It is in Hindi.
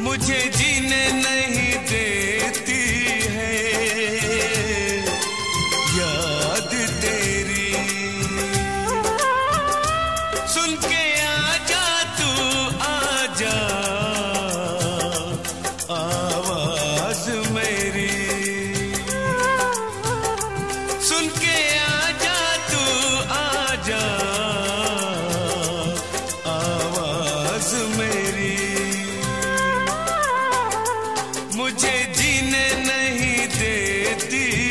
मुझे जीने नहीं देती है। याद तेरी। सुन के आ जा तू आ जा आवाज़ मेरी। सुन के आ जीने नहीं देती।